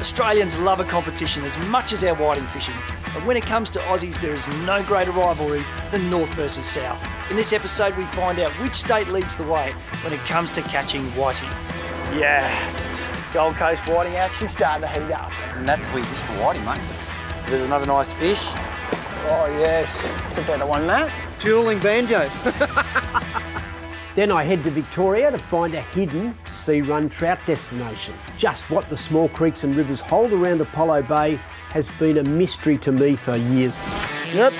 Australians love a competition as much as our whiting fishing, and when it comes to Aussies, there is no greater rivalry than North versus South. In this episode, we find out which state leads the way when it comes to catching whiting. Yes, Gold Coast whiting action starting to heat up. And that's we fish for whiting, mate. There's another nice fish. Oh yes, it's a better one, Matt. Dueling banjos. then I head to Victoria to find a hidden sea run trout destination. Just what the small creeks and rivers hold around Apollo Bay has been a mystery to me for years. Yep.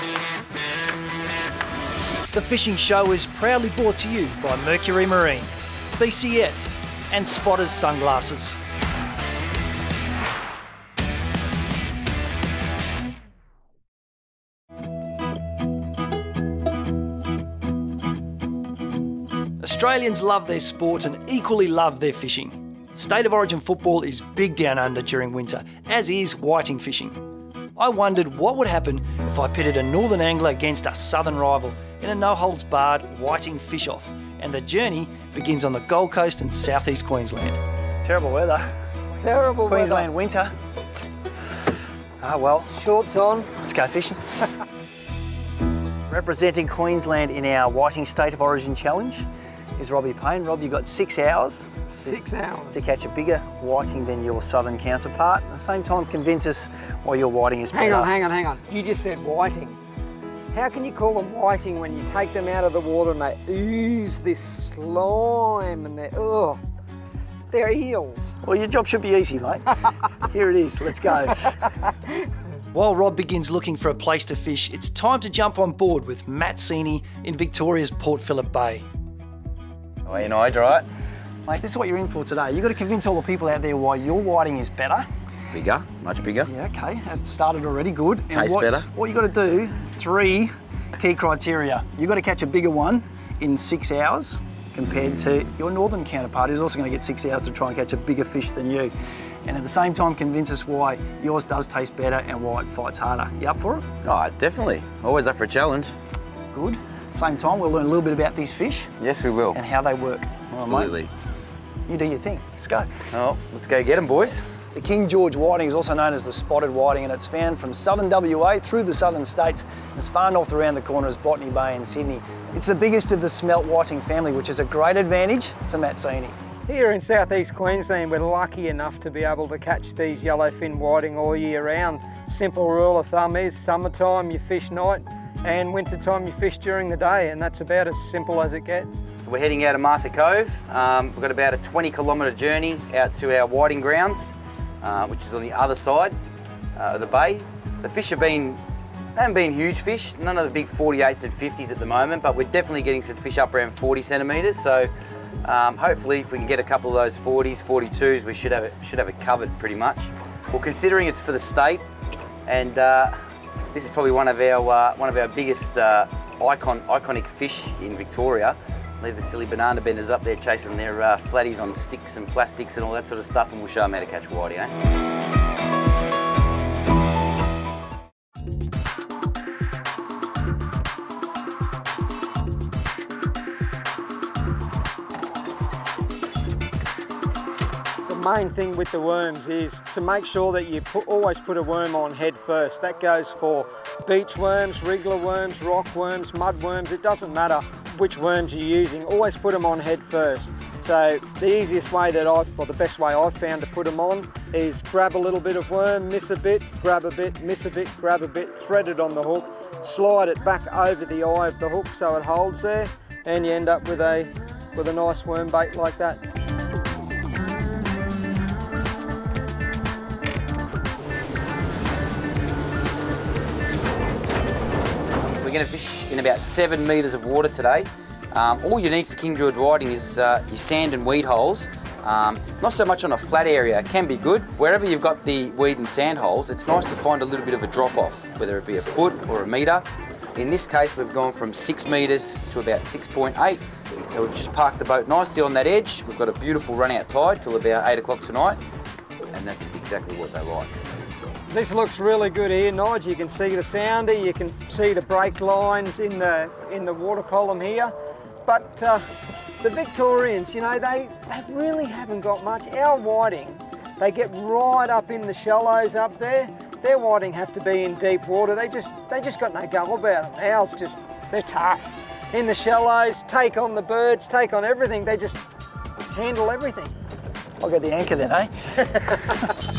The fishing show is proudly brought to you by Mercury Marine, BCF, and Spotters Sunglasses. Australians love their sport and equally love their fishing. State of Origin football is big down under during winter, as is whiting fishing. I wondered what would happen if I pitted a northern angler against a southern rival in a no holds barred whiting fish off, and the journey begins on the Gold Coast and southeast Queensland. Terrible weather. Terrible Queensland winter. Ah well, Shorts on. let's go fishing. Representing Queensland in our Whiting State of Origin Challenge is Robbie Payne. Rob, you've got six hours Six hours. to catch a bigger whiting than your southern counterpart. At the same time, convince us why your whiting is Hang better. on, hang on, hang on. You just said whiting. How can you call them whiting when you take them out of the water and they ooze this slime and they're, ugh, they're eels. Well, your job should be easy, mate. Here it is, let's go. While Rob begins looking for a place to fish, it's time to jump on board with Matt Sini in Victoria's Port Phillip Bay. You know, right? Mate, this is what you're in for today. You've got to convince all the people out there why your whiting is better. Bigger, much bigger. Yeah, okay, it started already good. And Tastes better. What you got to do, three key criteria. You've got to catch a bigger one in six hours compared to your northern counterpart who's also going to get six hours to try and catch a bigger fish than you. And at the same time, convince us why yours does taste better and why it fights harder. You up for it? Oh, definitely. Always up for a challenge. Good. Same time, we'll learn a little bit about these fish Yes, we will. and how they work. All right, mate? Absolutely. You do your thing. Let's go. Oh, let's go get them, boys. The King George whiting is also known as the spotted whiting and it's found from southern WA through the southern states as far north around the corner as Botany Bay and Sydney. It's the biggest of the smelt whiting family, which is a great advantage for Mazzini. Here in southeast Queensland, we're lucky enough to be able to catch these yellowfin whiting all year round. Simple rule of thumb is summertime you fish night and wintertime you fish during the day, and that's about as simple as it gets. So we're heading out of Martha Cove. Um, we've got about a 20 kilometre journey out to our whiting grounds, uh, which is on the other side uh, of the bay. The fish have been, they haven't been huge fish, none of the big 48s and 50s at the moment, but we're definitely getting some fish up around 40 centimetres. So um, hopefully if we can get a couple of those 40s, 42s, we should have it, should have it covered pretty much. Well, considering it's for the state, and uh, this is probably one of our uh, one of our biggest uh, icon iconic fish in Victoria. Leave the silly banana benders up there chasing their uh, flatties on sticks and plastics and all that sort of stuff, and we'll show them how to catch whiting. Eh? Main thing with the worms is to make sure that you put, always put a worm on head first. That goes for beach worms, wriggler worms, rock worms, mud worms. It doesn't matter which worms you're using. Always put them on head first. So the easiest way that I've, or the best way I've found to put them on is grab a little bit of worm, miss a bit, grab a bit, miss a bit, grab a bit, thread it on the hook, slide it back over the eye of the hook so it holds there, and you end up with a with a nice worm bait like that. Going to fish in about seven metres of water today. Um, all you need for King George whiting is uh, your sand and weed holes. Um, not so much on a flat area, can be good. Wherever you've got the weed and sand holes, it's nice to find a little bit of a drop off, whether it be a foot or a metre. In this case, we've gone from six metres to about 6.8. So we've just parked the boat nicely on that edge. We've got a beautiful run out tide till about eight o'clock tonight. And that's exactly what they like. This looks really good here, Nige. You can see the sounder, you can see the brake lines in the in the water column here. But uh, the Victorians, you know, they, they really haven't got much. Our whiting They get right up in the shallows up there. Their whiting have to be in deep water. They just they just got no go about them. Ours just they're tough. In the shallows, take on the birds, take on everything. They just handle everything. I'll get the anchor then, eh?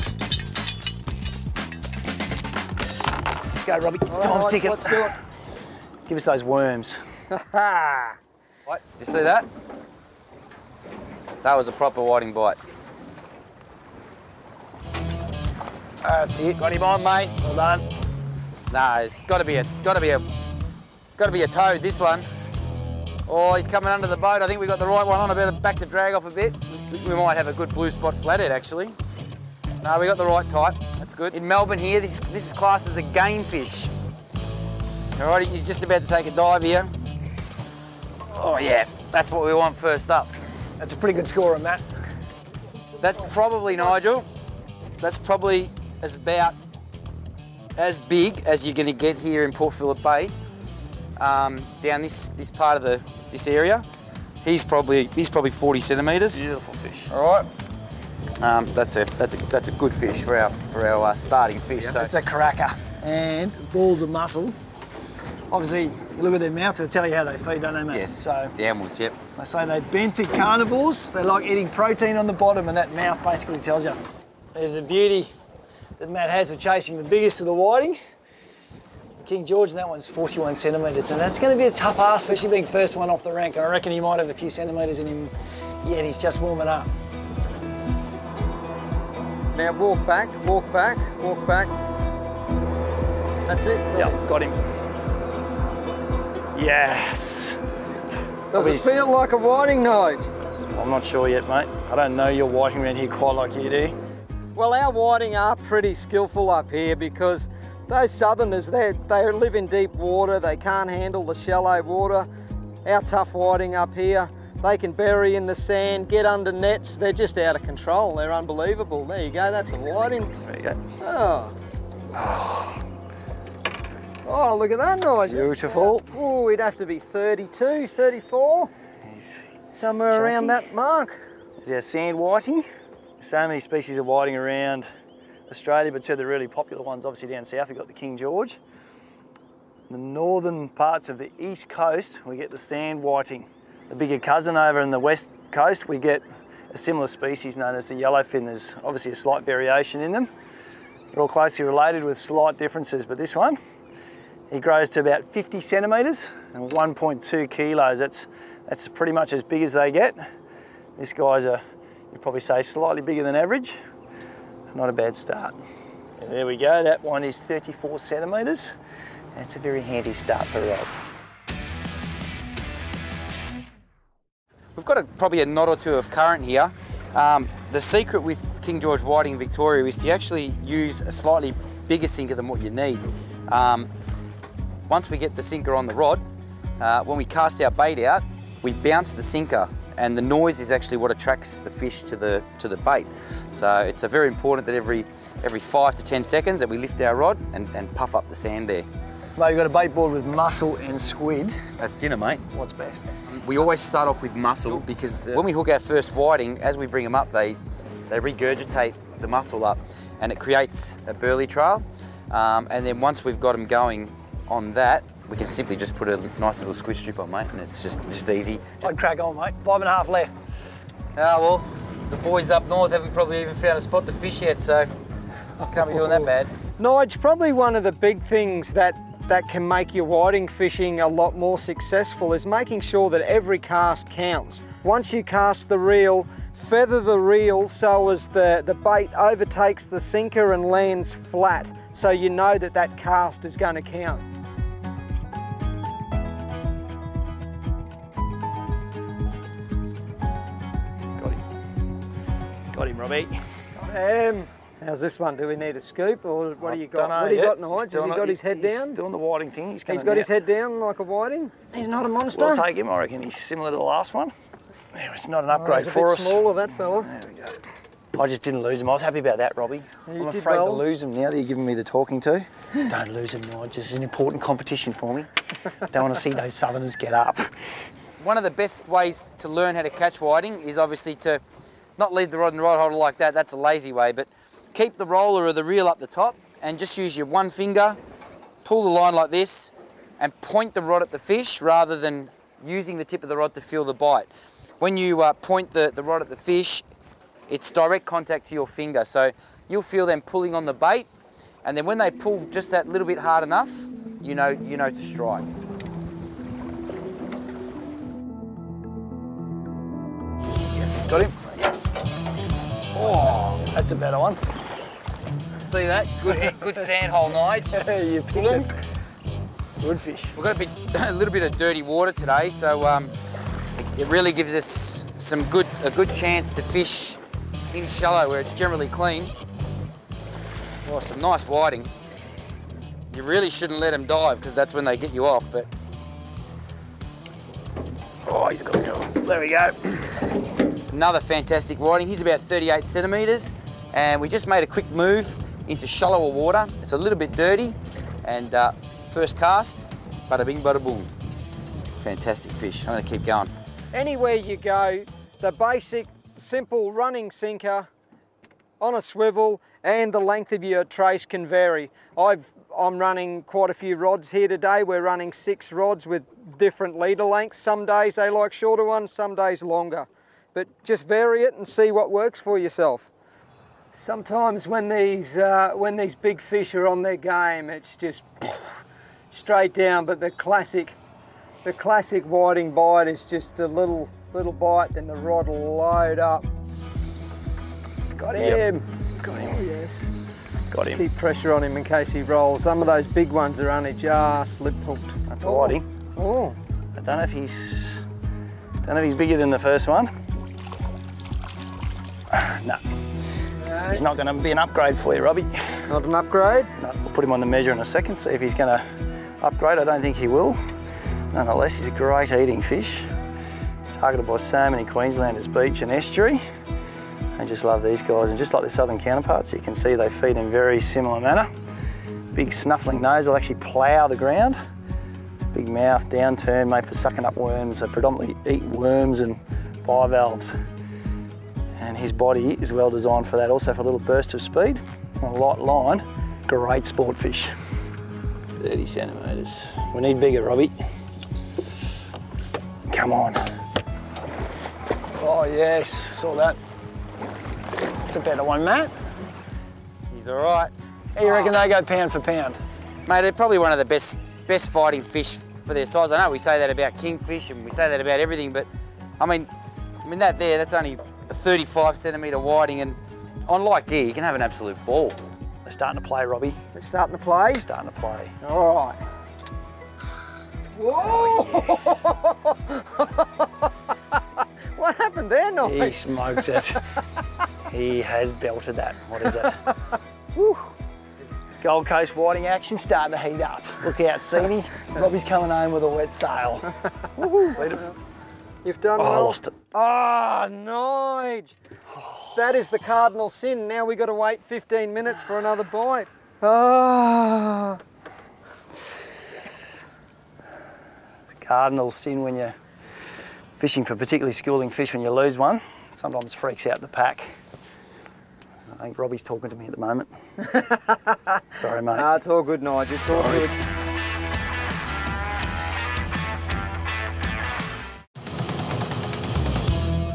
go, Robbie. Time's Alright, ticking. Let's do it. Give us those worms. What? Did you see that? That was a proper whiting bite. That's it. Got him on, mate. Well done. No, it's got to be a, got to be a, got to be a toad. This one. Oh, he's coming under the boat. I think we got the right one on. I better back the drag off a bit. We might have a good blue spot flathead actually. No, we got the right type. That's good. In Melbourne here, this this is classed as a game fish. All right, he's just about to take a dive here. Oh yeah, that's what we want first up. That's a pretty good score, on that. That's probably Nigel. That's probably as about as big as you're going to get here in Port Phillip Bay. Um, down this this part of the this area, he's probably he's probably 40 centimetres. Beautiful fish. All right. Um, that's a that's a that's a good fish for our for our uh, starting fish. so It's a cracker. And balls of muscle. Obviously, you look at their mouth, they'll tell you how they feed, don't they, mate? yes, So downwards. Yep. they say they benthic carnivores. They like eating protein on the bottom, and that mouth basically tells you. There's a beauty that Matt has of chasing the biggest of the whiting. King George, and that one's 41 centimetres, and that's going to be a tough ask, especially being first one off the rank. And I reckon he might have a few centimetres in him yet. He's just warming up. Now walk back, walk back, walk back. That's it. Yeah, got him. Yes. Does it feel like a whiting node? I'm not sure yet, mate. I don't know your whiting around here quite like you do. Well, our whiting are pretty skillful up here because those southerners, they they live in deep water. They can't handle the shallow water. Our tough whiting up here, they can bury in the sand, get under nets. They're just out of control. They're unbelievable. There you go. That's a whiting. There you go. Oh. Oh, look at that noise. Beautiful. Oh, we'd have to be 32, 34, He's, somewhere around that mark. Is our sand whiting. So many species of whiting around Australia, but two of the really popular ones, obviously down south, we've got the King George. The northern parts of the east coast, we get the sand whiting. The bigger cousin over in the west coast, we get a similar species known as the yellowfin. There's obviously a slight variation in them. They're all closely related with slight differences, but this one, he grows to about 50 centimetres and 1.2 kilos. That's, that's pretty much as big as they get. This guy's a, you'd probably say slightly bigger than average. Not a bad start. And there we go, that one is 34 centimetres. That's a very handy start for Rob. We've got a, probably a knot or two of current here. Um, the secret with King George Whiting Victoria is to actually use a slightly bigger sinker than what you need. Um, once we get the sinker on the rod, uh, when we cast our bait out, we bounce the sinker and the noise is actually what attracts the fish to the to the bait. So it's a very important that every every five to 10 seconds that we lift our rod and, and puff up the sand there. Mate, you've got a bait board with mussel and squid. That's dinner, mate. What's best? We always start off with muscle because when we hook our first whiting, as we bring them up, they they regurgitate the muscle up, and it creates a burley trail. Um, and then once we've got them going on that, we can simply just put a nice little squid strip on, mate, and it's just just easy. I'd crack on, mate. Five and a half left. Ah well, the boys up north haven't probably even found a spot to fish yet, so I can't be doing that bad. Nige, probably one of the big things that that can make your whiting fishing a lot more successful is making sure that every cast counts. Once you cast the reel, feather the reel so as the, the bait overtakes the sinker and lands flat so you know that that cast is going to count. Got him. Got him, Robbie. Um, how's this one? Do we need a scoop or what do you got? What do you yet. got, He's Nige? Has he got his head he's down? doing the whiting thing. He's, He's got his head down like a whiting? He's not a monster? We'll take him. I reckon he's similar to the last one. Yeah, it's not an Oh, upgrade he's a for bit us. smaller, that fella. There we go. I just didn't lose him. I was happy about that, Robbie. You I'm did afraid well. to lose him now that you're giving me the talking to. Don't lose him, Nige. This is an important competition for me. Don't want to see those southerners get up. One of the best ways to learn how to catch whiting is obviously to not leave the rod in the rod holder like that, that's a lazy way, but keep the roller or the reel up the top and just use your one finger, pull the line like this, and point the rod at the fish rather than using the tip of the rod to feel the bite. When you uh, point the, the rod at the fish, it's direct contact to your finger. So you'll feel them pulling on the bait, and then when they pull just that little bit hard enough, you know, you know to strike. Yes. Got him. Oh, that's a better one. See that? Good, good sand hole, Nige. you picked it. Good fish. We've got a, bit, a little bit of dirty water today, so um, it, it really gives us some good, a good chance to fish in shallow where it's generally clean. Oh, some nice whiting. You really shouldn't let them dive because that's when they get you off, but Oh, he's got to go. There we go. Another fantastic whiting. He's about 38 centimetres and we just made a quick move into shallower water. It's a little bit dirty and uh, first cast, bada bing, bada boom. Fantastic fish. I'm gonna keep going. Anywhere you go, the basic, simple running sinker on a swivel and the length of your trace can vary. I've, I'm running quite a few rods here today. We're running six rods with different leader lengths. Some days they like shorter ones, some days longer. But just vary it and see what works for yourself. Sometimes when these, uh, when these big fish are on their game, it's just straight down, but the classic the classic whiting bite is just a little little bite, then the rod will load up. Got Yep. him. Got him. Oh, yes. Got Just him. keep pressure on him in case he rolls. Some of those big ones are only just lip hooked. That's a whiting. Oh, I don't know if he's don't know if he's bigger than the first one. No, he's not going to be an upgrade for you, Robbie. not an upgrade. No, we'll put him on the measure in a second, see if he's going to upgrade. I don't think he will. Nonetheless, he's a great eating fish. Targeted by so many Queenslanders, beach and estuary. I just love these guys, and just like their southern counterparts, you can see they feed in very similar manner. Big snuffling nose, they'll actually plough the ground. Big mouth, downturn, made for sucking up worms. They predominantly eat worms and bivalves. And his body is well designed for that. Also for a little burst of speed on a light line. Great sport fish. 30 centimetres. We need bigger, Robbie. Come on. Oh yes, saw that. It's a better one, Matt. He's all right. How you reckon they go pound for pound? Mate, they're probably one of the best best fighting fish for their size. I know we say that about kingfish and we say that about everything, but I mean, I mean that there, that's only a 35 centimetre whiting, and on light gear, you can have an absolute ball. They're starting to play, Robbie. It's starting to play. Starting to play. All right. Oh, Whoa! what happened there, no He smoked it. he has belted that. What is it? Woo. Gold Coast whiting action starting to heat up. Look out, Seany. Robbie's coming home with a wet sail. Woohoo. You've done Oh, I lost it. Ah, Nige. That is the cardinal sin. Now we've got to wait 15 minutes for another bite. Ah. Cardinal sin when you're fishing for particularly schooling fish when you lose one. Sometimes freaks out the pack. I think Robbie's talking to me at the moment. Sorry, mate. Ah, it's all good, Nige. It's all good.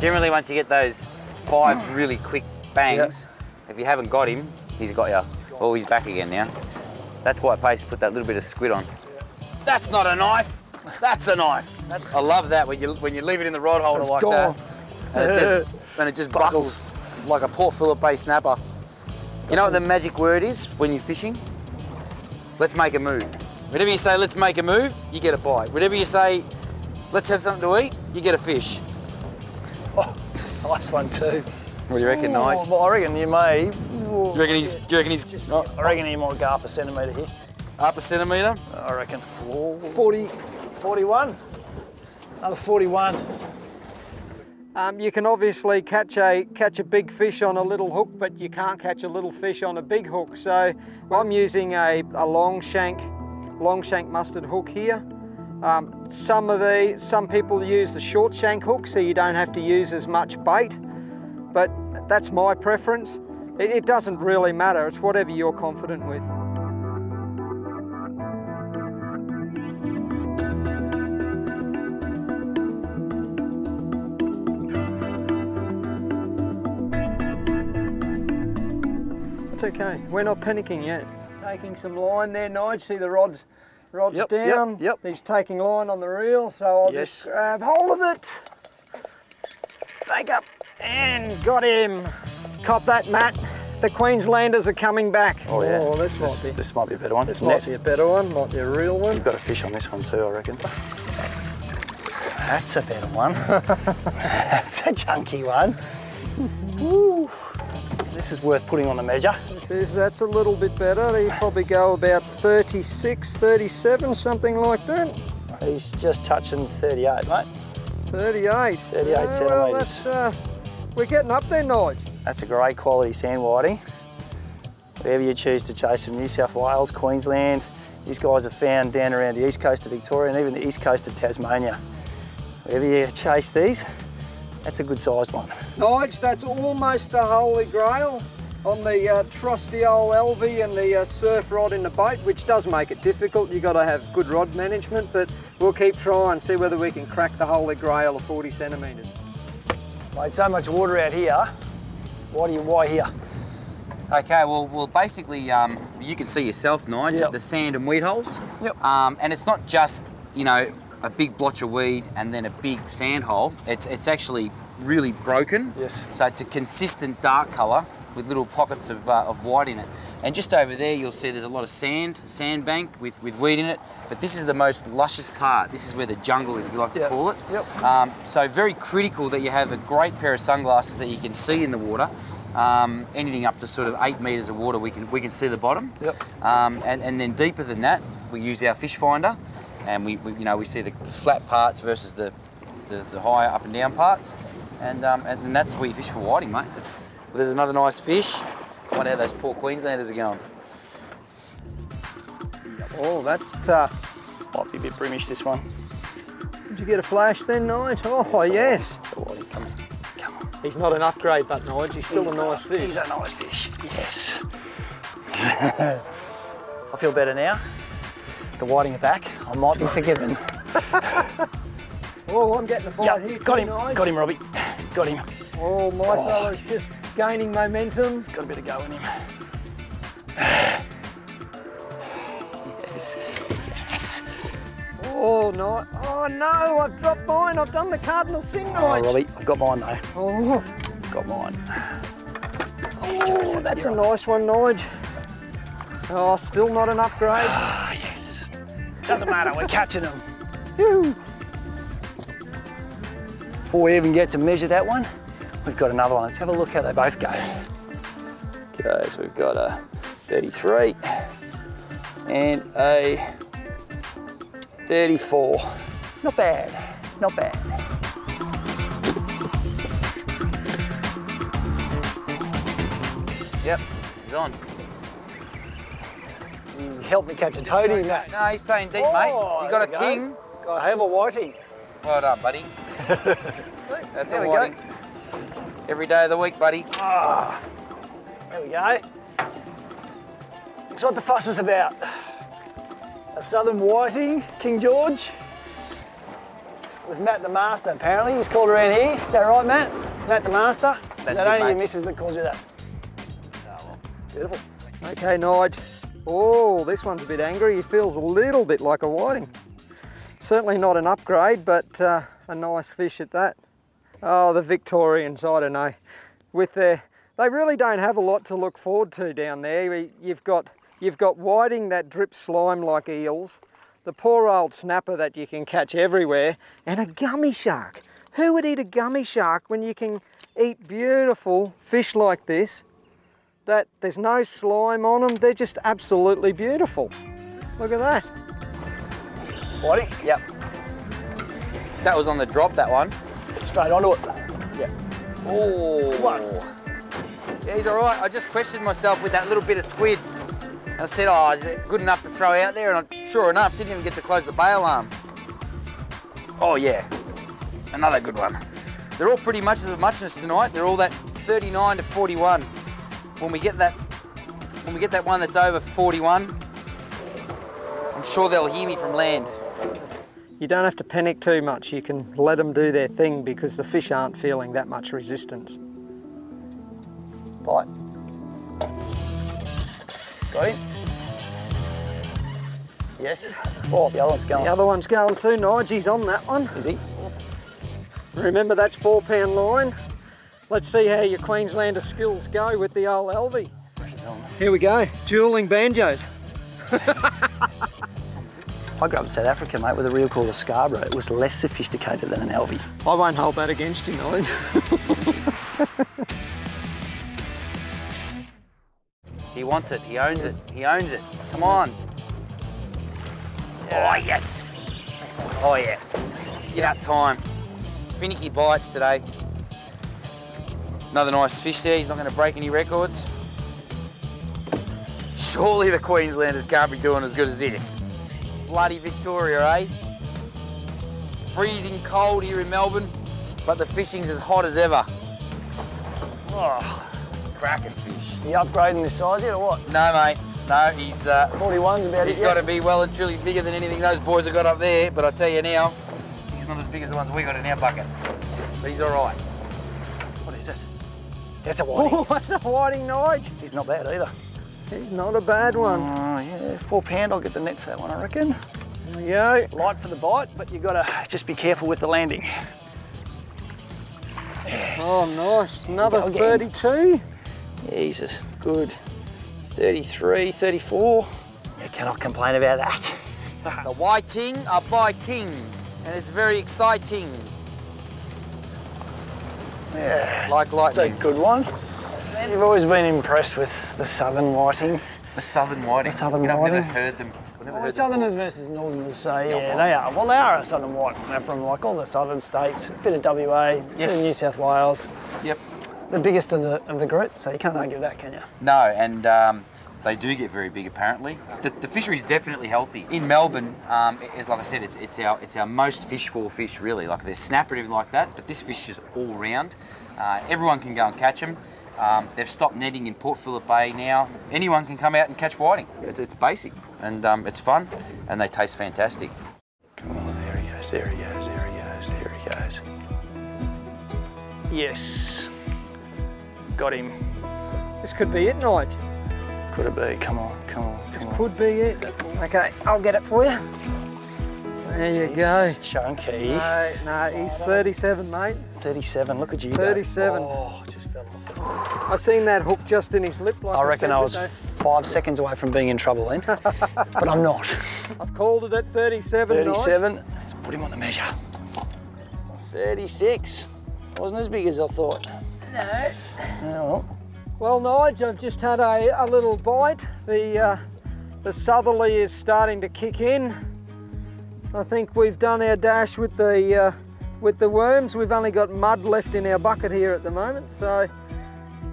Generally, once you get those five really quick bangs, if you haven't got him, he's got you. Oh, he's back again now. That's why it pays to put that little bit of squid on. That's not a knife. That's a knife. That's, I love that when you when you leave it in the rod holder It's like gone. that, and it just and it just buckles like a Port Phillip Bay snapper. You know what the magic word is when you're fishing? Let's make a move. Whenever you say let's make a move, you get a bite. Whenever you say let's have something to eat, you get a fish. Nice one too. What do you reckon, Nige? well, I reckon you may. You reckon he's? Do you reckon he's Just, oh, I reckon he might go up a centimetre here. up a centimetre? I reckon. 40, 41. Another 41. Um, you can obviously catch a catch a big fish on a little hook, but you can't catch a little fish on a big hook. So I'm using a, a long shank, long shank Mustad hook here. Um, some of the some people use the short shank hook, so you don't have to use as much bait. but that's my preference. It, it doesn't really matter, it's whatever you're confident with. It's okay, we're not panicking yet. Taking some line there, Nige, see the rods, rods Yep, yep, down. yep. He's taking line on the reel, so I'll Yes. just grab hold of it. Stake up and got him. Cop that, Matt. The Queenslanders are coming back. Oh yeah. this, this, might be. this might be a better one. This Net. might be a better one, might be a real one. You've got a fish on this one too, I reckon. That's a better one. That's a chunky one. Woo. This is worth putting on the measure. This is, that's a little bit better. They probably go about 36, 37, something like that. He's just touching 38, mate. 38. 38 well, centimetres. that's, uh, we're getting up there, Nige. That's a great quality sand whiting. Wherever you choose to chase them, New South Wales, Queensland, these guys are found down around the east coast of Victoria and even the east coast of Tasmania. Wherever you chase these, that's a good sized one. Nige, that's almost the holy grail on the uh, trusty old Alvey and the uh, surf rod in the boat, which does make it difficult. You've got to have good rod management, but we'll keep trying, see whether we can crack the holy grail of 40 centimetres. Mate, so much water out here. Why do you, why here? Okay, well, well, basically, um, you can see yourself, Nige, Yep. the sand and weed holes. Yep. Um, and it's not just, you know, a big blotch of weed and then a big sand hole. It's it's actually really broken. Yes. So it's a consistent dark colour with little pockets of, uh, of white in it. And just over there, you'll see there's a lot of sand, sand bank with, with weed in it. But this is the most luscious part. This is where the jungle is, we like to Yep. call it. Yep. Um, so very critical that you have a great pair of sunglasses that you can see in the water. Um, anything up to sort of eight metres of water, we can we can see the bottom. Yep. Um, and, and then deeper than that, we use our fish finder, and we, we you know we see the flat parts versus the the, the higher up and down parts, and um, and, and that's where you fish for whiting, mate. Well, There's another nice fish. I wonder how those poor Queenslanders are going. Oh, that, uh, Might be a bit brimish this one. did you get a flash then, Nige? Oh, yes. It's a whiting. Come, come on. He's not an upgrade, but Nige, he's still He's a nice fish. He's a nice fish. Yes. I feel better now. The whiting back. I might be forgiven. Oh, I'm getting a bite Yep, here. got him. Got him, Robbie. Got him. Oh, my oh. fella's just gaining momentum. Got a bit of go in him. Yes. Yes. Oh, no. Oh, no, I've dropped mine. I've done the cardinal sin, Oh, Nige. Robbie, I've got mine though. Oh, Got mine. oh, that's a nice one, Nige. Oh, still not an upgrade. Ah, Doesn't matter, we're catching them. Before we even get to measure that one, we've got another one. Let's have a look how they both go. Okay, so we've got a 33 and a 34. Not bad, not bad. Yep, he's on. Helped me catch a toady in that. No, he's staying deep, Oh, mate. You got a ting. go. Got a have a whiting. Well done, buddy. That's There a whiting. Every day of the week, buddy. Ah, There we go. That's what the fuss is about. A southern whiting, King George, with Matt the Master. Apparently, he's called around here. Is that right, Matt? Matt the Master. Is That's that it, only your mate. missus that calls you that? Oh, well, beautiful. Okay, Nige. Oh, this one's a bit angry. He feels a little bit like a whiting. Certainly not an upgrade, but uh, a nice fish at that. Oh, the Victorians, I don't know. With their, they really don't have a lot to look forward to down there. You've got, you've got whiting that drip slime like eels, the poor old snapper that you can catch everywhere, and a gummy shark. Who would eat a gummy shark when you can eat beautiful fish like this that there's no slime on them. They're just absolutely beautiful. Look at that. Whiting? Yep. That was on the drop, that one. Straight onto it. Yep. Oh. One. Yeah, he's all right. I just questioned myself with that little bit of squid. And I said, oh, is it good enough to throw out there? And I, sure enough, didn't even get to close the bail arm. Oh, yeah. Another good one. They're all pretty much of a muchness tonight. They're all that 39 to 41. When we get that, when we get that one that's over 41, I'm sure they'll hear me from land. You don't have to panic too much. You can let them do their thing because the fish aren't feeling that much resistance. Bite. Got him? Yes. Oh, the other one's going. The other one's going too. Nigel's on that one. Is he? Remember, that's four pound line. Let's see how your Queenslander skills go with the old Alvey. Here we go, dueling banjos. I grew up in South Africa, mate, with a reel called a Scarborough. It was less sophisticated than an Alvey. I won't hold that against you, Nine. He wants it. He owns it. He owns it. Come on. Oh yes. Oh yeah. Get time. Finicky bites today. Another nice fish there. He's not going to break any records. Surely the Queenslanders can't be doing as good as this. Bloody Victoria, eh? Freezing cold here in Melbourne, but the fishing's as hot as ever. Oh, cracking fish. You upgrading this size yet or what? No, mate. No, he's uh, 41's about He's got to be well and truly bigger than anything those boys have got up there. But I tell you now, he's not as big as the ones we got in our bucket. But he's all right. What is it? That's a whiting. oh, that's a whiting, Nige. He's not bad either. He's not a bad one. Oh, yeah, four pound, I'll get the net for that one, I reckon. There we go. Light for the bite, but you gotta just be careful with the landing. Yes. Oh, nice. Another Go again. 32. Jesus, good. 33, 34. You cannot complain about that. The whiting are biting, and it's very exciting. Yeah, Like that's a good one. You've always been impressed with the southern whiting. The southern whiting. The southern I've never whiting. heard them. I've never Well, heard them southerners versus northerners, so yeah, they are. Well, they are a southern white. They're from like all the southern states, a bit of WA, bit of New South Wales. Yep. The biggest of the of the group, so you can't argue that, can you? No, and um, they do get very big apparently. The, the fishery is definitely healthy. In Melbourne, um, it- it's like I said, it's, it's our it's our most fish for fish really. Like there's snapper and everything like that, but this fish is all round. Uh, everyone can go and catch them. Um, they've stopped netting in Port Phillip Bay now. Anyone can come out and catch whiting. It's, it's basic and um, it's fun, and they taste fantastic. Come on, there he goes, there he goes, there he goes, there he goes. Yes. Got him. This could be it, Nige. Could it be? Come on, come on, This come on. could be it. Okay, I'll get it for you. There you go. Chunky. No, no, he's 37, mate. 37, look at you go. 37. Oh, just fell off. I seen that hook just in his lip. Like I reckon said, I was no, five seconds away from being in trouble then, but I'm not. I've called it at 37. Nige. 37, let's put him on the measure. 36, wasn't as big as I thought. No. well, Well, Nige, I've just had a, a little bite. The uh, the southerly is starting to kick in. I think we've done our dash with the uh, with the worms. We've only got mud left in our bucket here at the moment. So,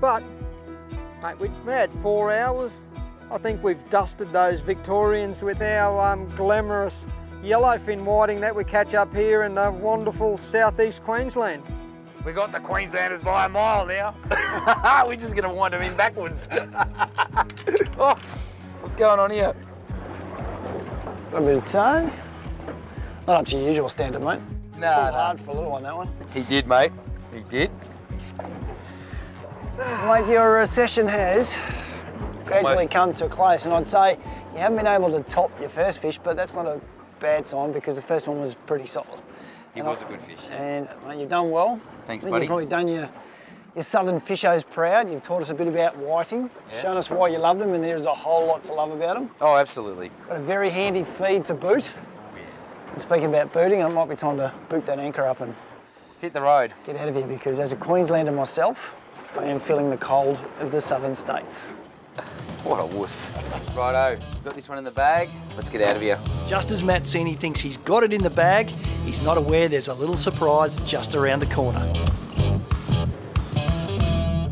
but mate, we had four hours. I think we've dusted those Victorians with our um, glamorous yellowfin whiting that we catch up here in uh, wonderful southeast Queensland. We got the Queenslanders by a mile now. We're just gonna wind them in backwards. oh, what's going on here? got a bit of toe. Not up to your usual standard, mate. No, Pulled no. hard for a little on that one. He did, mate. He did. Mate, your session has gradually Almost. come to a close, and I'd say you haven't been able to top your first fish, but that's not a bad sign because the first one was pretty solid. He was a good fish. Yeah. And mate, you've done well. Thanks, buddy. You've probably done your, your southern fishos proud. You've taught us a bit about whiting, Yes. shown us why you love them, and there's a whole lot to love about them. Oh, absolutely. Got a very handy feed to boot. And speaking about booting, it might be time to boot that anchor up and Hit the road. get out of here because as a Queenslander myself, I am feeling the cold of the southern states. What a wuss. Righto, got this one in the bag. Let's get out of here. Just as Matt Mazzini thinks he's got it in the bag, he's not aware there's a little surprise just around the corner.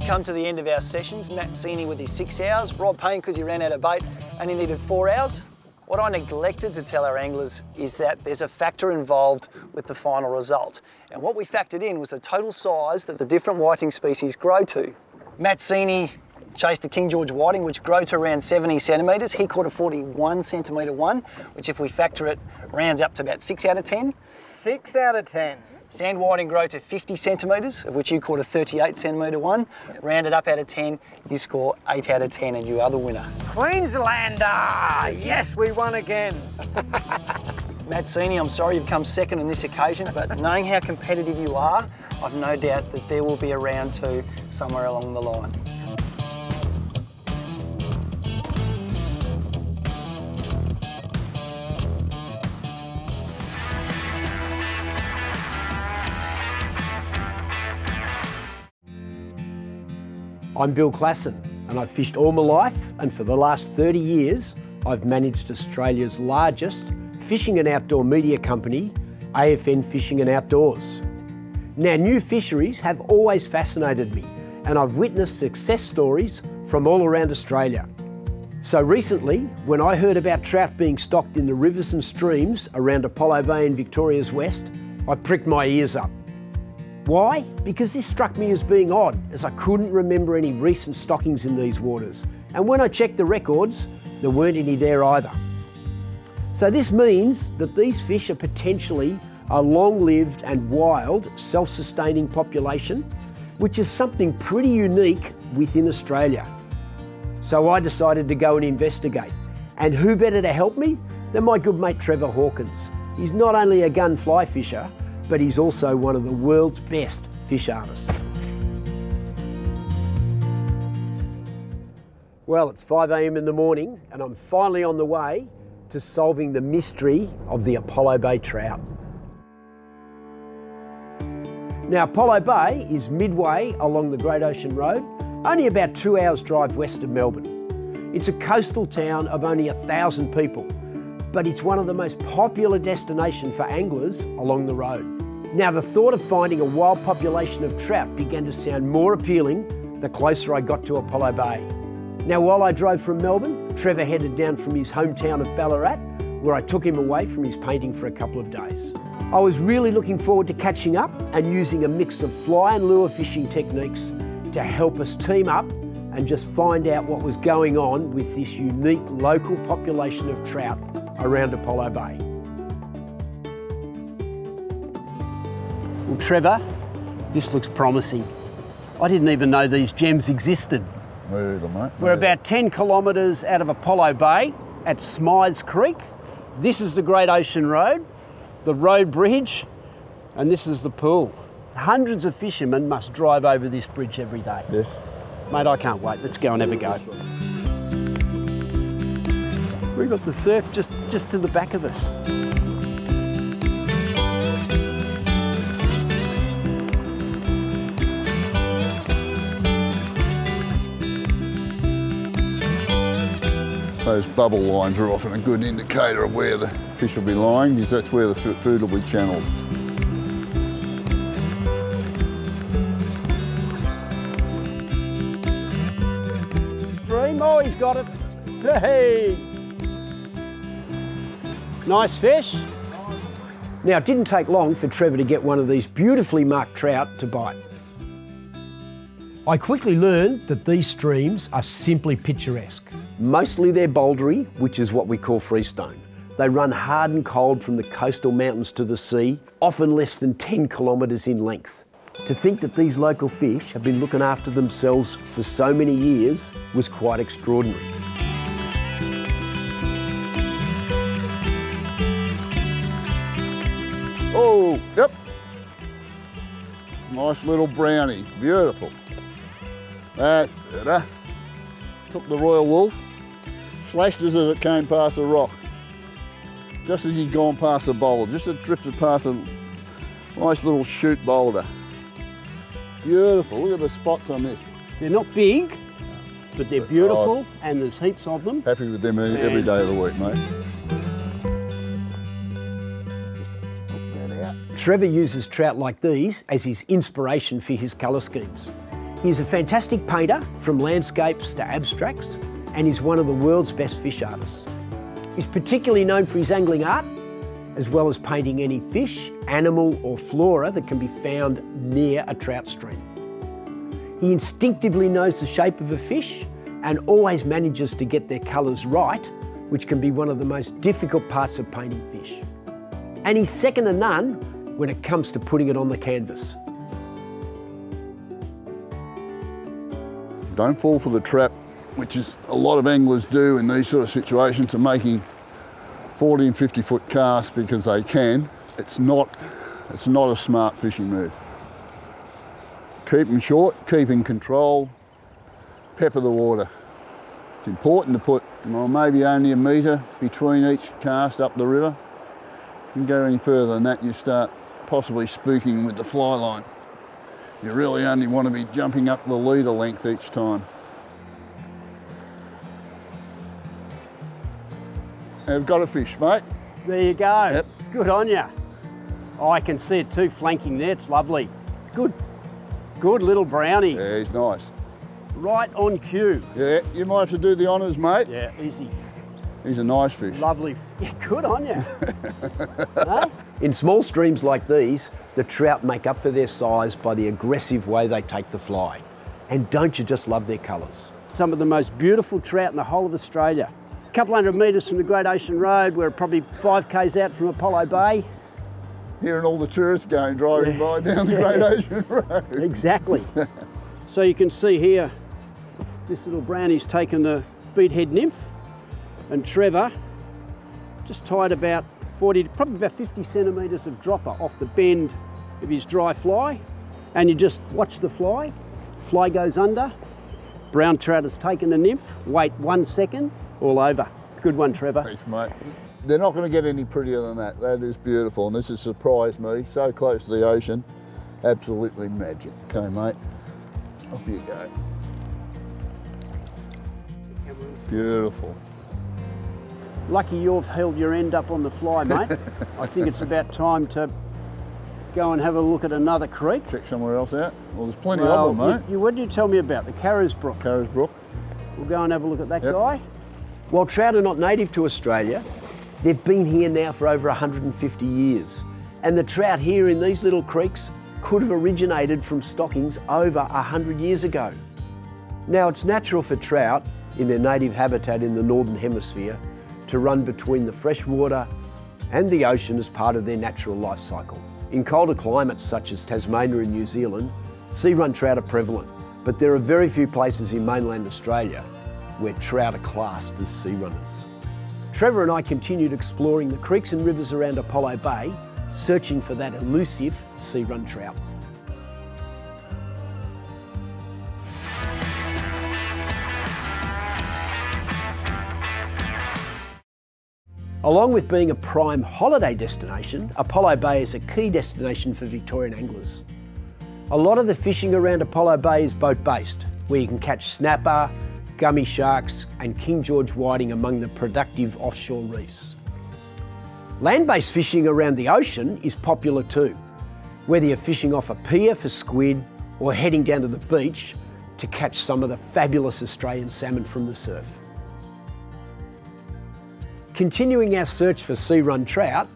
Come to the end of our sessions. Matt Sini with his six hours, Rob Payne because he ran out of bait and he needed four hours. What I neglected to tell our anglers is that there's a factor involved with the final result. And what we factored in was the total size that the different whiting species grow to. Matt Sini chased the King George whiting, which grow to around 70 centimetres. He caught a 41 centimetre one, which if we factor it, rounds up to about six out of 10. Six out of 10. Sand whiting grow to 50 centimetres, of which you caught a 38 centimetre one. Rounded up out of 10, you score 8 out of 10 and you are the winner. Queenslander! Yes, we won again. Matt Sini, I'm sorry you've come second on this occasion, but knowing how competitive you are, I've no doubt that there will be a round two somewhere along the line. I'm Bill Classon and I've fished all my life and for the last 30 years I've managed Australia's largest fishing and outdoor media company, AFN Fishing and Outdoors. Now new fisheries have always fascinated me and I've witnessed success stories from all around Australia. So recently, when I heard about trout being stocked in the rivers and streams around Apollo Bay in Victoria's west, I pricked my ears up. Why? Because this struck me as being odd, as I couldn't remember any recent stockings in these waters. And when I checked the records, there weren't any there either. So this means that these fish are potentially a long-lived and wild, self-sustaining population, which is something pretty unique within Australia. So I decided to go and investigate. And who better to help me than my good mate Trevor Hawkins. He's not only a gun fly fisher, but he's also one of the world's best fish artists. Well, it's 5am in the morning and I'm finally on the way to solving the mystery of the Apollo Bay trout. Now, Apollo Bay is midway along the Great Ocean Road, only about two hours drive west of Melbourne. It's a coastal town of only a thousand people, but it's one of the most popular destinations for anglers along the road. Now, the thought of finding a wild population of trout began to sound more appealing the closer I got to Apollo Bay. Now, while I drove from Melbourne, Trevor headed down from his hometown of Ballarat, where I took him away from his painting for a couple of days. I was really looking forward to catching up and using a mix of fly and lure fishing techniques to help us team up and just find out what was going on with this unique local population of trout around Apollo Bay. Well, Trevor, this looks promising. I didn't even know these gems existed. Either, mate. We're about 10 kilometres out of Apollo Bay at Smythes Creek. This is the Great Ocean Road, the road bridge, and this is the pool. Hundreds of fishermen must drive over this bridge every day. Yes. Mate, I can't wait. Let's go and have a go. We've got the surf just, just to the back of us. Those bubble lines are often a good indicator of where the fish will be lying because that's where the food will be channeled. More, he's got it. Hey! Nice fish. Now, it didn't take long for Trevor to get one of these beautifully marked trout to bite. I quickly learned that these streams are simply picturesque. Mostly they're bouldery, which is what we call freestone. They run hard and cold from the coastal mountains to the sea, often less than 10 kilometres in length. To think that these local fish have been looking after themselves for so many years was quite extraordinary. Oh, yep. Nice little brownie, beautiful. That's better. Took the Royal Wulff, slashed us as it came past the rock. Just as he'd gone past the boulder, just as it drifted past a nice little shoot boulder. Beautiful, look at the spots on this. They're not big, but they're beautiful and there's heaps of them. Happy with them every day of the week, mate. Just hook that out. Trevor uses trout like these as his inspiration for his colour schemes. He's a fantastic painter from landscapes to abstracts and is one of the world's best fish artists. He's particularly known for his angling art, as well as painting any fish, animal or flora that can be found near a trout stream. He instinctively knows the shape of a fish and always manages to get their colours right, which can be one of the most difficult parts of painting fish. And he's second to none when it comes to putting it on the canvas. Don't fall for the trap, which is a lot of anglers do in these sort of situations of making 40 and 50 foot casts because they can. It's not, it's not a smart fishing move. Keep them short, keep in control, pepper the water. It's important to put well, maybe only a metre between each cast up the river. If You go any further than that, you start possibly spooking with the fly line. You really only want to be jumping up the leader length each time. I've got a fish, mate. There you go. Yep. Good on you. Oh, I can see it too flanking there. It's lovely. Good, good little brownie. Yeah, he's nice. Right on cue. Yeah, you might have to do the honours, mate. Yeah, easy. He's a nice fish. Lovely. Yeah, good on you. Hey? In small streams like these, the trout make up for their size by the aggressive way they take the fly. And don't you just love their colours? Some of the most beautiful trout in the whole of Australia. A couple hundred metres from the Great Ocean Road, we're probably five k's out from Apollo Bay. Hearing all the tourists going driving by down the Great Ocean Road. Exactly. so you can see here, this little brownie's taken the beadhead nymph, and Trevor just tied about 40, probably about 50 centimetres of dropper off the bend of his dry fly. And you just watch the fly, fly goes under, brown trout has taken the nymph, wait one second, all over. Good one, Trevor. Thanks, mate. They're not going to get any prettier than that. That is beautiful, and this has surprised me. So close to the ocean, absolutely magic. Okay, mate, off you go. Beautiful. Lucky you've held your end up on the fly, mate. I think it's about time to go and have a look at another creek. Check somewhere else out. Well, there's plenty Well, of them, mate. you, you- what did you tell me about? The Carrisbrook. Carisbrook. We'll go and have a look at that Yep. guy. While trout are not native to Australia, they've been here now for over 150 years. And the trout here in these little creeks could have originated from stockings over 100 years ago. Now, it's natural for trout in their native habitat in the Northern Hemisphere to run between the freshwater and the ocean as part of their natural life cycle. In colder climates such as Tasmania and New Zealand, sea run trout are prevalent, but there are very few places in mainland Australia where trout are classed as sea runners. Trevor and I continued exploring the creeks and rivers around Apollo Bay, searching for that elusive sea run trout. Along with being a prime holiday destination, Apollo Bay is a key destination for Victorian anglers. A lot of the fishing around Apollo Bay is boat based, where you can catch snapper, gummy sharks, and King George whiting among the productive offshore reefs. Land based fishing around the ocean is popular too, whether you're fishing off a pier for squid or heading down to the beach to catch some of the fabulous Australian salmon from the surf. Continuing our search for sea run trout,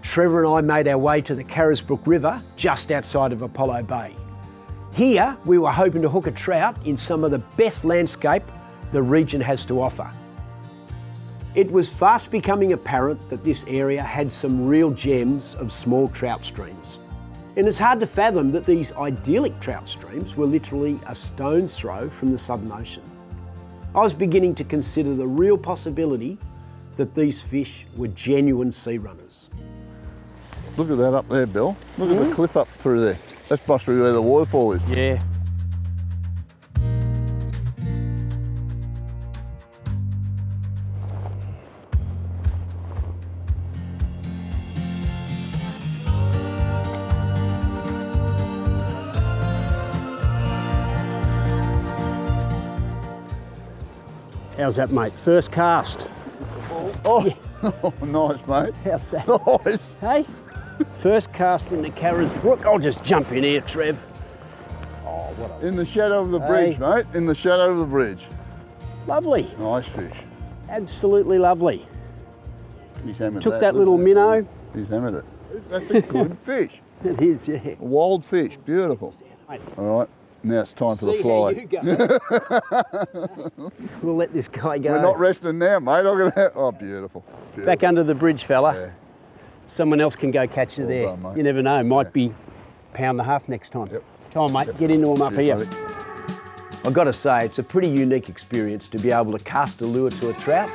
Trevor and I made our way to the Carisbrook River just outside of Apollo Bay. Here, we were hoping to hook a trout in some of the best landscape the region has to offer. It was fast becoming apparent that this area had some real gems of small trout streams. And it's hard to fathom that these idyllic trout streams were literally a stone's throw from the Southern Ocean. I was beginning to consider the real possibility that these fish were genuine sea runners. Look at that up there, Bill. Look at the hmm? cliff up through there. That's must be where the waterfall is. Yeah. How's that, mate? First cast. Oh, oh nice, mate. How's that? Nice. Hey, first cast in the Carisbrook. I'll just jump in here, Trev. Oh, what a In the shadow of the bridge, Hey. mate. In the shadow of the bridge. lovely, Nice fish. absolutely lovely. He's hammered Took that, that little minnow. He's hammered it. That's a good fish. It is, yeah. Wild fish, beautiful. All right, now it's time for the fly. how you go. we'll let this guy go. We're not resting now, mate. I'm gonna. Oh, beautiful. beautiful. Back under the bridge, fella. Yeah. Someone else can go catch you Well there. done, you never know. Might Yeah. be pound and a half next time. Yep. Come on, mate. Get into them up Cheers, here. buddy. I've got to say, it's a pretty unique experience to be able to cast a lure to a trout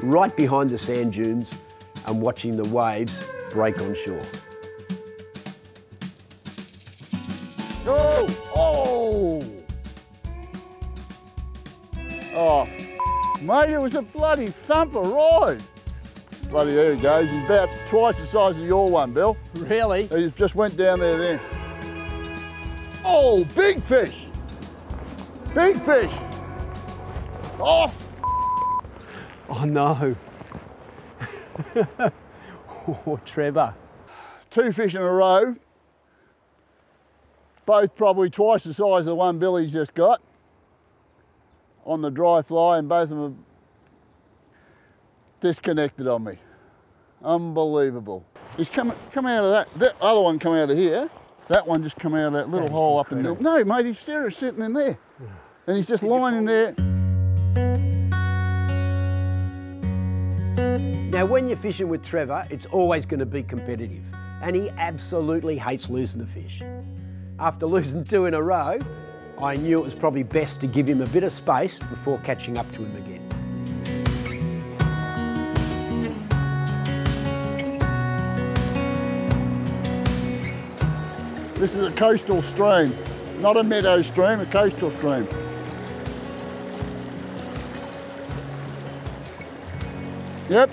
right behind the sand dunes and watching the waves break on shore. Oh, mate, it was a bloody thumper ride. Bloody, there he goes. He's about twice the size of your one, Bill. Really? He just went down there then. Oh, big fish! Big fish! Oh, Oh no. oh, Trevor. two fish in a row. Both probably twice the size of the one Billy's just got on the dry fly, and both of them disconnected on me. Unbelievable. He's come, come out of that, that other one come out of here. That one just come out of that little hole up in there. No, mate, he's serious sitting in there. And he's just lying in there. Now, when you're fishing with Trevor, it's always going to be competitive, and he absolutely hates losing a fish. After losing two in a row, I knew it was probably best to give him a bit of space before catching up to him again. This is a coastal stream, not a meadow stream, a coastal stream. Yep.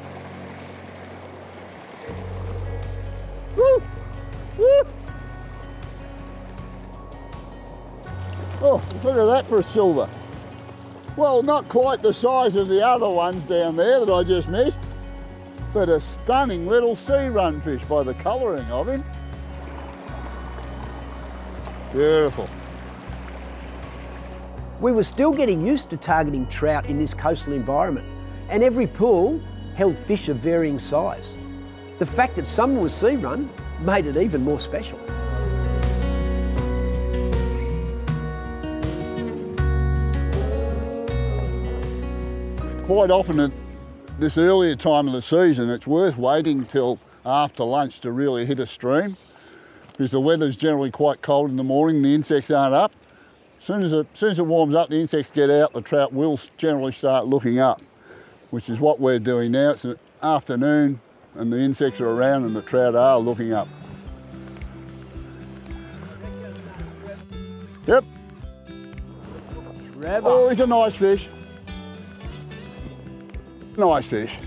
Look at that for a silver. Well, not quite the size of the other ones down there that I just missed, but a stunning little sea run fish by the colouring of him. Beautiful. We were still getting used to targeting trout in this coastal environment, and every pool held fish of varying size. The fact that some were sea run made it even more special. Quite often at this earlier time of the season, it's worth waiting till after lunch to really hit a stream because the weather's generally quite cold in the morning, the insects aren't up. As soon as, it, as soon as it warms up, the insects get out, the trout will generally start looking up, which is what we're doing now. It's an afternoon and the insects are around and the trout are looking up. Yep. Trevor. Oh, he's a nice fish. Nice fish.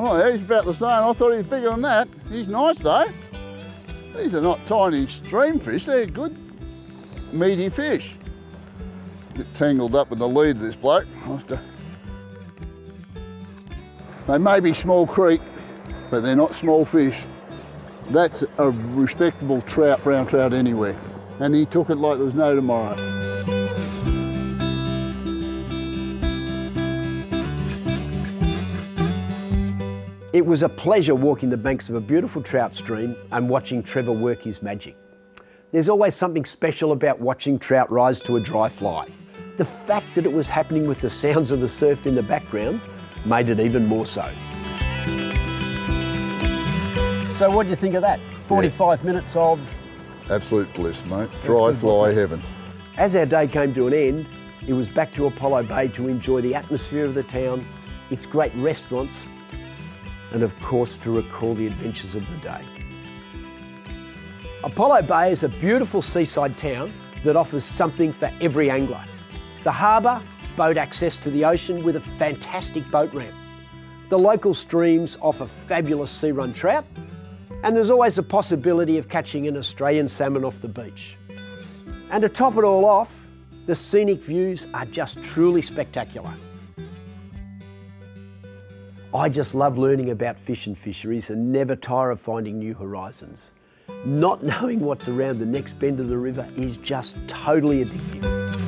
Oh, he's about the same. I thought he was bigger than that. He's nice though. These are not tiny stream fish. They're good, meaty fish. Get tangled up with the lead of this bloke. To- They may be small creek, but they're not small fish. That's a respectable trout, brown trout anywhere. And he took it like there was no tomorrow. It was a pleasure walking the banks of a beautiful trout stream and watching Trevor work his magic. There's always something special about watching trout rise to a dry fly. The fact that it was happening with the sounds of the surf in the background made it even more so. So what do you think of that? 45 minutes of... Absolute bliss, mate. Dry fly heaven. As our day came to an end, it was back to Apollo Bay to enjoy the atmosphere of the town, its great restaurants, and of course to recall the adventures of the day. Apollo Bay is a beautiful seaside town that offers something for every angler. The harbour, boat access to the ocean with a fantastic boat ramp. The local streams offer fabulous sea run trout, and there's always the possibility of catching an Australian salmon off the beach. And to top it all off, the scenic views are just truly spectacular. I just love learning about fish and fisheries and never tire of finding new horizons. Not knowing what's around the next bend of the river is just totally addictive.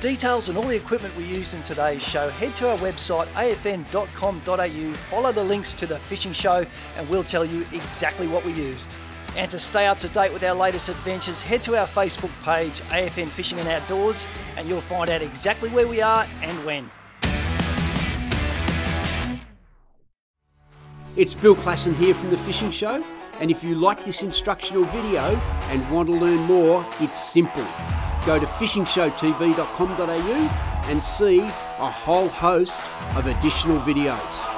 Details on all the equipment we used in today's show, head to our website afn.com.au, follow the links to the fishing show, and we'll tell you exactly what we used. And to stay up to date with our latest adventures, head to our Facebook page, AFN Fishing and Outdoors, and you'll find out exactly where we are and when. It's Bill Classon here from The Fishing Show, and if you like this instructional video and want to learn more, it's simple. Go to fishingshowtv.com.au and see a whole host of additional videos.